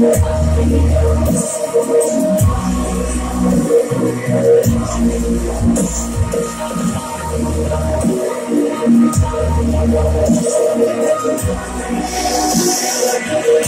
I'm gonna go get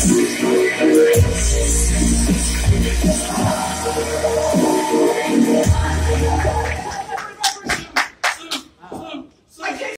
Thank